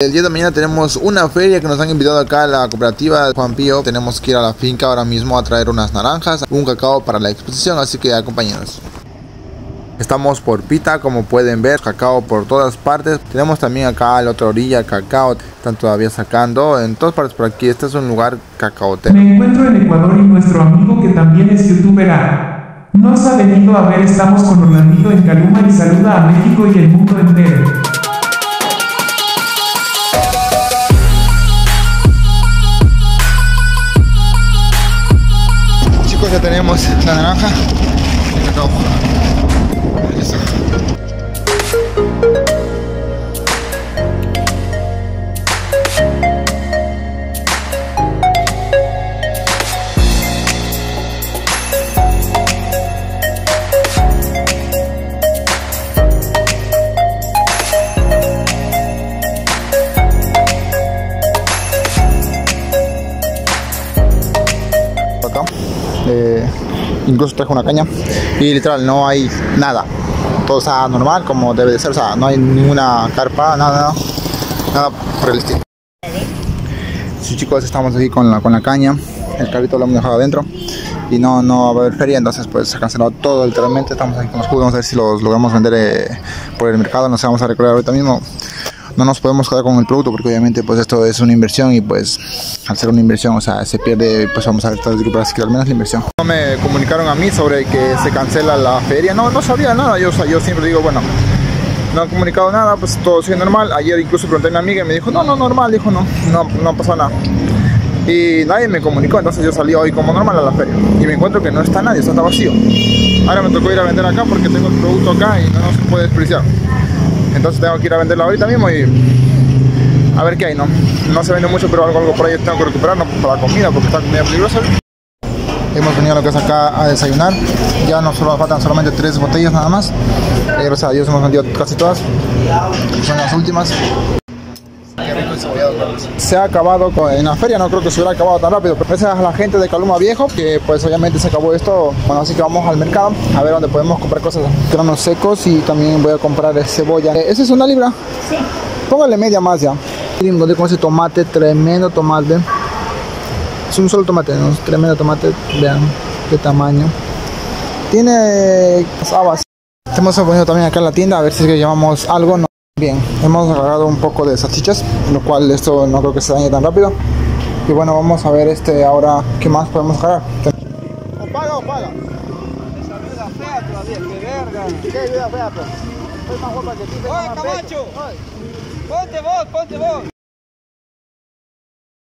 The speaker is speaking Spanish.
El día de mañana tenemos una feria que nos han invitado acá a la cooperativa Juan Pío. Tenemos que ir a la finca ahora mismo a traer unas naranjas, un cacao para la exposición, así que acompáñenos. Estamos por Pita, como pueden ver, cacao por todas partes. Tenemos también acá a la otra orilla cacao, están todavía sacando en todas partes por aquí. Este es un lugar cacaotero. Me encuentro en Ecuador y nuestro amigo que también es youtuber. Nos ha venido a ver, estamos con Orlandito en Caluma y saluda a México y el mundo entero. Chicos, ya tenemos la naranja y el cacao. Eh, incluso traje una caña. Y literal no hay nada. Todo está normal como debe de ser, o sea, no hay ninguna carpa, nada, nada, por el estilo. Sí chicos, estamos aquí con la, con la caña, el carrito lo hemos dejado adentro. Y no, no va a haber feria, entonces pues se ha cancelado todo literalmente, estamos aquí con los jugos, vamos a ver si los logramos vender eh, por el mercado, no sé, vamos a recorrer ahorita mismo no nos podemos quedar con el producto porque obviamente pues esto es una inversión y pues al ser una inversión o sea se pierde pues vamos a ver así que al menos la inversión. No me comunicaron a mí sobre que se cancela la feria. No no sabía nada. Yo o yo siempre digo bueno no han comunicado nada pues todo sigue normal. Ayer incluso pregunté a mi amiga y me dijo no no normal dijo no no no pasó nada y nadie me comunicó entonces yo salí hoy como normal a la feria. Y me encuentro que no está nadie está vacío. Ahora me tocó ir a vender acá porque tengo el producto acá y no, no se puede desperdiciar entonces tengo que ir a venderlo ahorita mismo y a ver qué hay, ¿no? No se vende mucho, pero algo, por ahí tengo que recuperar ¿no? para la comida, porque está comida peligrosa. Hemos venido a lo que es acá a desayunar. Ya nos faltan solamente tres botellas nada más. Eh, gracias a Dios hemos vendido casi todas. Son las últimas. Se ha acabado con, en la feria, no creo que se hubiera acabado tan rápido. Pero gracias a la gente de Caluma Viejo, que pues obviamente se acabó esto. Bueno, así que vamos al mercado a ver dónde podemos comprar cosas. Granos secos y también voy a comprar cebolla. Eh, ¿Esa es una libra? Sí. Póngale media más ya. Encontré con ese tomate, tremendo tomate. Es un solo tomate, ¿no? Tremendo tomate. Vean qué tamaño. Tiene habas. Hemos venido también acá en la tienda a ver si es que llevamos algo. No. Bien, hemos agarrado un poco de salchichas, lo cual esto no creo que se dañe tan rápido. Y bueno, vamos a ver este ahora qué más podemos agarrar. O paga o paga. Esa vida fea todavía, qué verga. ¿Qué vida fea, pues? Soy más guapa que ti. Oye, Camacho, ponte vos, ponte vos.